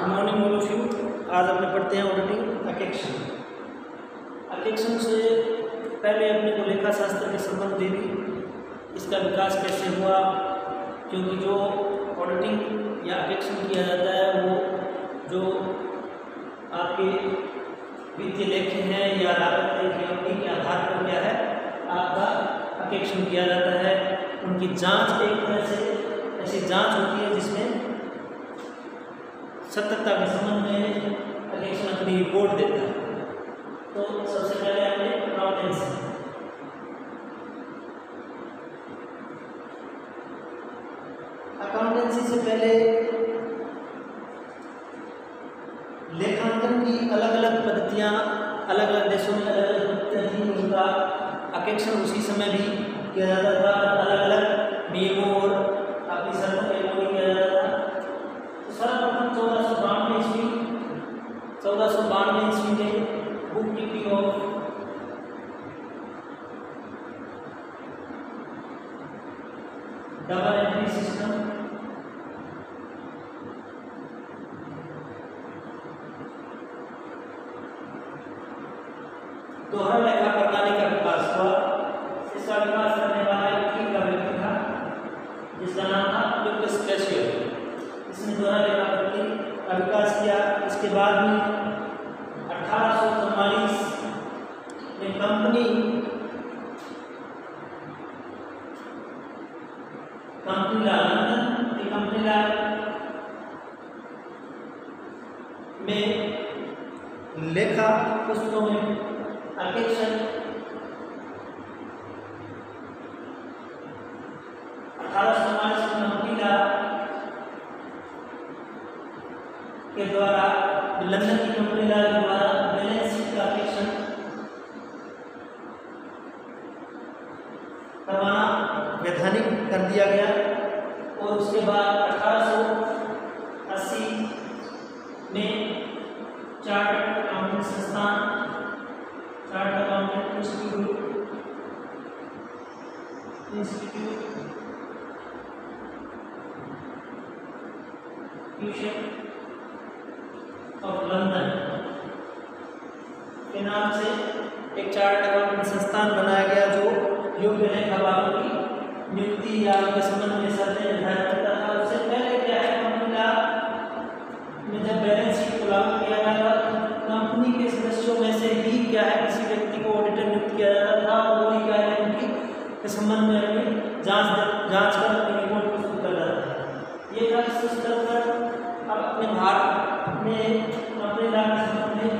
Good morning all of you आज अपने पढ़ते हैं ऑडिटिंग अकेक्शन अकेक्शन से पहले अपने को लेखा शास्त्र के संबंध दे दी इसका विकास कैसे हुआ, क्योंकि जो ऑडिटिंग या अकेक्शन किया जाता है, वो जो आपके वित्तीय लेखे हैं या लागत लेखे उनके आधार पर क्या है, आपका अकेक्शन किया जाता है। उनकी जाँच एक तरह से ऐसी जाँच होती है जिसमें सत्यता के संबंध में अकेक्शन अपनी रिपोर्ट देता है। तो सबसे पहले हमें अकाउंटेंसी अकाउंटेंसी से पहले लेखांकन की अलग अलग पद्धतियाँ अलग अलग देशों में अलग अलग पद्धतियाँ थी, उनका अकेक्शन उसी समय भी किया जाता था। अलग अलग नियमों और अपनी शर्तों के अकॉर्डिंग किया जाता चौदह सौ बानवे ईस्वी में bookkeeping of double entry system. दोहरा लेखा प्रणाली का विकास हुआ। इसका विकास करने वाला एक ही का व्यक्ति था, जिसका नाम था लुकस कैशियर इसने दोहरा लेखा प्रणाली का विकास किया। इसके बाद में अठारह सौ चौवालीस में कंपनी कंपनी ला लंदन की कंपनी ला में लेखा पुस्तकों में। अपेक्षण अठारह सौ में के द्वारा लंदन की कंपनी द्वारा बैलेंस शीट का अपेक्षण करवाना वैधानिक कर दिया गया। और उसके बाद अठारह सौ अस्सी में चार्टर्ड अकाउंटेंट संस्थान chart accountant institute institute tuition of London के नाम से एक चार्ट अकाउंटेंट संस्थान बनाया गया जो योग्य लेखावारों की नियुक्ति या संबंध में शर्तें निर्धारित करता था उससे के संबंध में अपनी जाँच जाँच कर अपनी रिपोर्ट प्रस्तुत कर रहा था ये था इस स्तर पर अब अपने भारत में कंपनी लाभ के संबंध में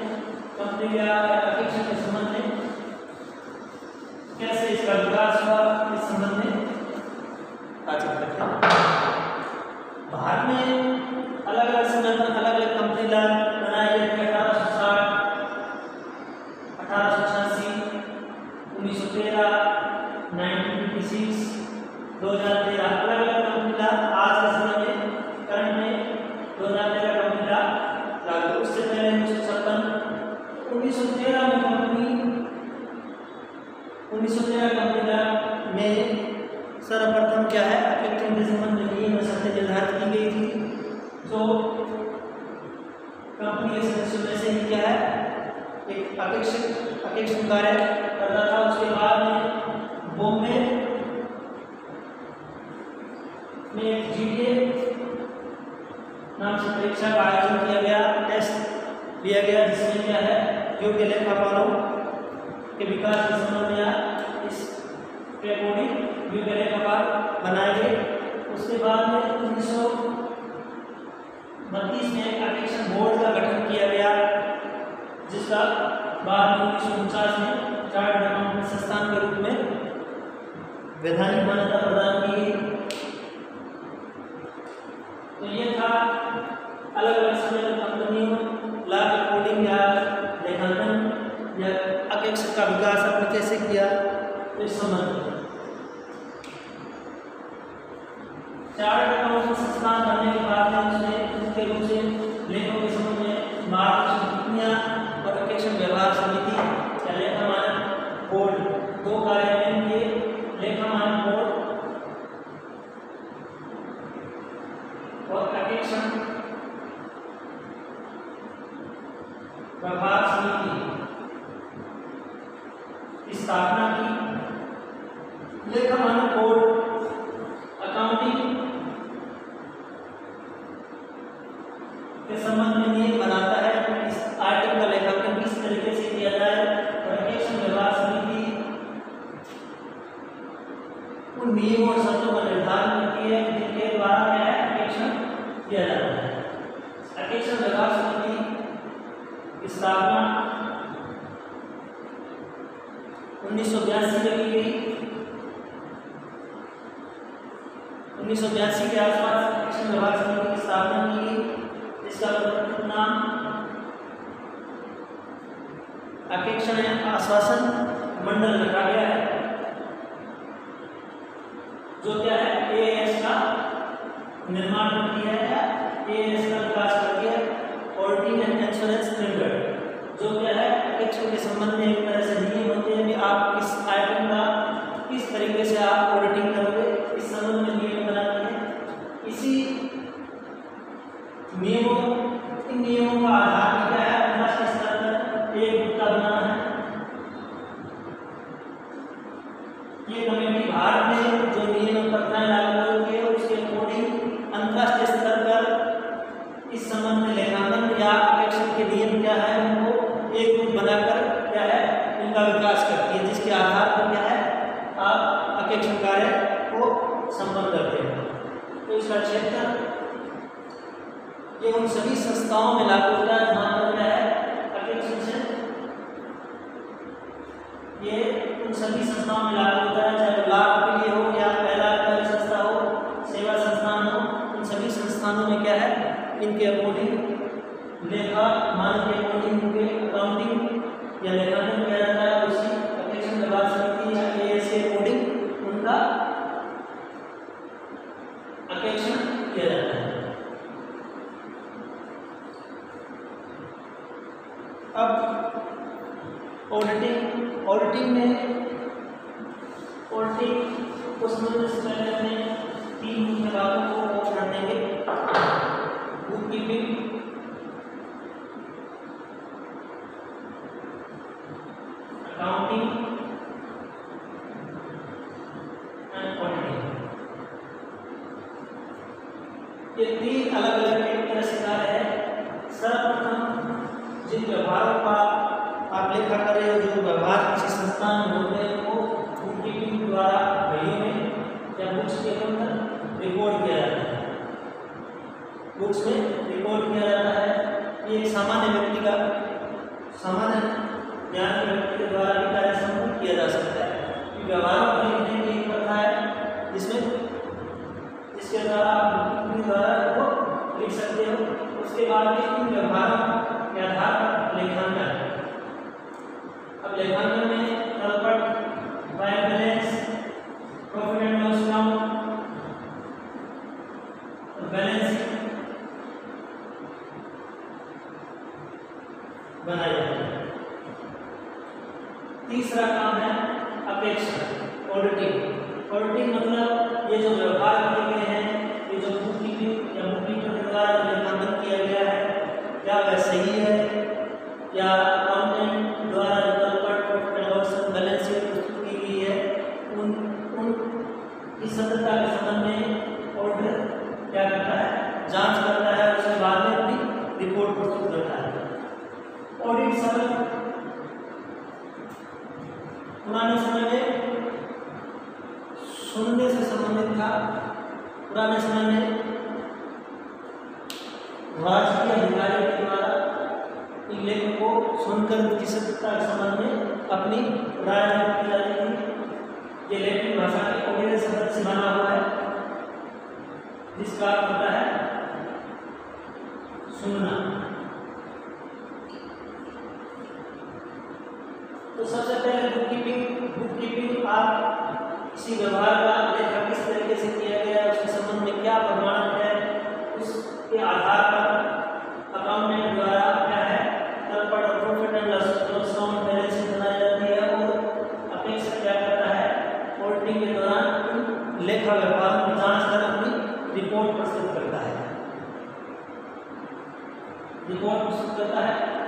कंपनी या अपेक्षा के संबंध में, कैसे इसका विकास हुआ, इस संबंध में। बातचीत करते हैं। भारत में कंपनी के सदस्यों में से ही क्या है? एक अपेक्षित अपेक्षित कार्य करता था। उसके बाद में बॉम्बे में जीटीए नाम से परीक्षा का आयोजन किया गया। टेस्ट लिया गया, जिसमें क्या है? योग्य लेखापालों के विकास के संबंध में इस अकॉर्डिंग योग्य लेखापाल बनाए गए उसके बाद में उन्नीस सौ बत्तीस में अपेक्षण बोर्ड का गठन किया गया, जिसका बाद में उन्नीस सौ उनचास में चार्ट संस्थान के रूप में। वैधानिक मान्यता प्रदान की स्थापना की। लेखा मानक कोड अकाउंटिंग के संबंध में नियम बनाता है। इस आर्टिकल का लेखांकन किस तरीके से किया जाए अपेक्षण व्यवहार समिति उन नियमों और शर्तों का निर्धारण करती है, जिनके द्वारा क्या है अपेक्षण किया जाता है। अपेक्षण व्यवहार समिति स्थापना उन्नीस सौ बयासी में की गई। उन्नीस सौ बयासी के आसपास अपेक्षण व्यवहार समिति की स्थापना की गई। इसका नाम अपेक्षण आश्वासन मंडल रखा गया है, जो क्या है एएस का निर्माण करती है या एएस का विकास करती है ऑडिटिंग एंड इंश्योरेंस लिमिटेड जो क्या है, अपेक्षण के संबंध ये उन सभी संस्थाओं में लागू होता है जहाँ पर क्या है से ये उन सभी संस्थाओं में लागू होता है। ये तीन अलग अलग एक तरह से है। सर्वप्रथम, जिन व्यवहारों का आप लेखा कर रहे हो, जो व्यवहार किसी संस्थान में होते हैं, वो उनकी टीम द्वारा बहियों में या बुक्स के अंदर रिकॉर्ड किया जाता है। बुक्स में रिकॉर्ड किया जाता है। ये एक सामान्य व्यक्ति का, सामान्य ज्ञान व्यक्ति के द्वारा भी कार्य संपन्न किया जा सकता है। व्यवहारों को लिखने की एक प्रथा है, जिसमें जिसके द्वारा आप द्वारा को लिख सकते हो। उसके बाद में इन व्यवहारों के आधार पर लेखांकन। अब लेखांकन था पुराने समय में। राजकीय अधिकारी के द्वारा इन लेख को सुनकर उनकी सत्यता के संबंध में अपनी राय व्यक्त की जाती थी। ये लेखन भाषा के ओडिया शब्द से बना हुआ है, जिसका अर्थ होता है सुनना। तो सबसे पहले बुक कीपिंग बुक कीपिंग आप किसी व्यवहार का लेखा रिपोर्ट प्रस्तुत करता है।